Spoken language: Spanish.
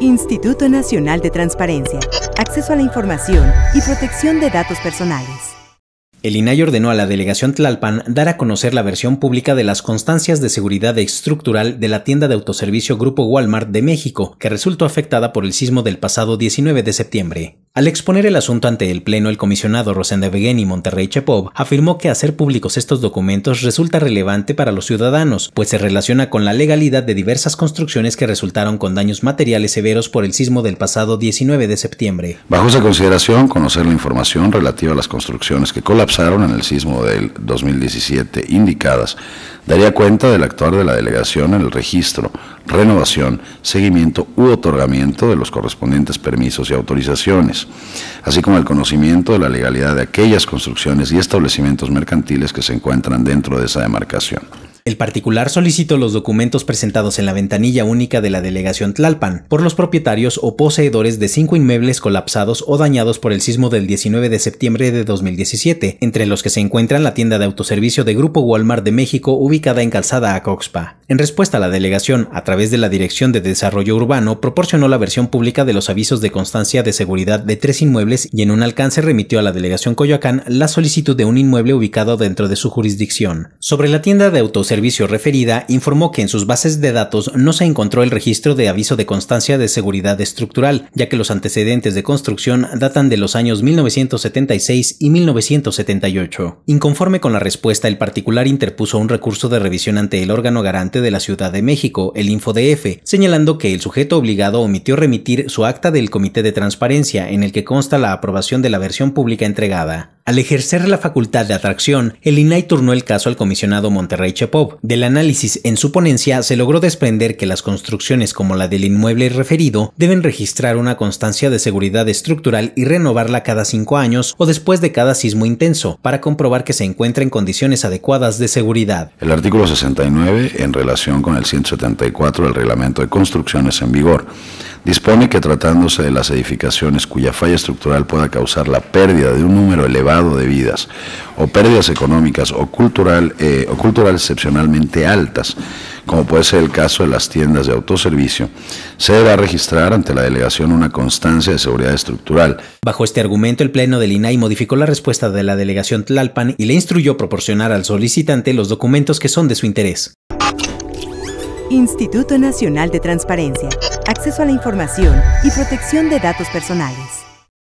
Instituto Nacional de Transparencia, Acceso a la Información y Protección de Datos Personales. El INAI ordenó a la delegación Tlalpan dar a conocer la versión pública de las constancias de seguridad estructural de la tienda de autoservicio Grupo Walmart de México, que resultó afectada por el sismo del pasado 19 de septiembre. Al exponer el asunto ante el Pleno, el comisionado Rosenda y Monterrey Chepov afirmó que hacer públicos estos documentos resulta relevante para los ciudadanos, pues se relaciona con la legalidad de diversas construcciones que resultaron con daños materiales severos por el sismo del pasado 19 de septiembre. Bajo esa consideración, conocer la información relativa a las construcciones que colapsaron en el sismo del 2017 indicadas daría cuenta del actuar de la delegación en el registro, renovación, seguimiento u otorgamiento de los correspondientes permisos y autorizaciones, así como el conocimiento de la legalidad de aquellas construcciones y establecimientos mercantiles que se encuentran dentro de esa demarcación. El particular solicitó los documentos presentados en la ventanilla única de la delegación Tlalpan por los propietarios o poseedores de cinco inmuebles colapsados o dañados por el sismo del 19 de septiembre de 2017, entre los que se encuentran la tienda de autoservicio de Grupo Walmart de México ubicada en Calzada Acoxpa. En respuesta a la delegación, a través de la Dirección de Desarrollo Urbano, proporcionó la versión pública de los avisos de constancia de seguridad de tres inmuebles y en un alcance remitió a la delegación Coyoacán la solicitud de un inmueble ubicado dentro de su jurisdicción. Sobre la tienda de autoservicio servicio referida informó que en sus bases de datos no se encontró el registro de aviso de constancia de seguridad estructural, ya que los antecedentes de construcción datan de los años 1976 y 1978. Inconforme con la respuesta, el particular interpuso un recurso de revisión ante el órgano garante de la Ciudad de México, el InfoDF, señalando que el sujeto obligado omitió remitir su acta del Comité de Transparencia, en el que consta la aprobación de la versión pública entregada. Al ejercer la facultad de atracción, el INAI turnó el caso al comisionado Monterrey Chepov. Del análisis en su ponencia se logró desprender que las construcciones como la del inmueble referido deben registrar una constancia de seguridad estructural y renovarla cada cinco años o después de cada sismo intenso para comprobar que se encuentra en condiciones adecuadas de seguridad. El artículo 69, en relación con el 174 del reglamento de construcciones en vigor, dispone que tratándose de las edificaciones cuya falla estructural pueda causar la pérdida de un número elevado de vidas o pérdidas económicas o, cultural, eh, o culturales excepcionalmente altas, como puede ser el caso de las tiendas de autoservicio, se deberá registrar ante la delegación una constancia de seguridad estructural. Bajo este argumento, el Pleno del INAI modificó la respuesta de la delegación Tlalpan y le instruyó proporcionar al solicitante los documentos que son de su interés. Instituto Nacional de Transparencia, Acceso a la Información y Protección de Datos Personales.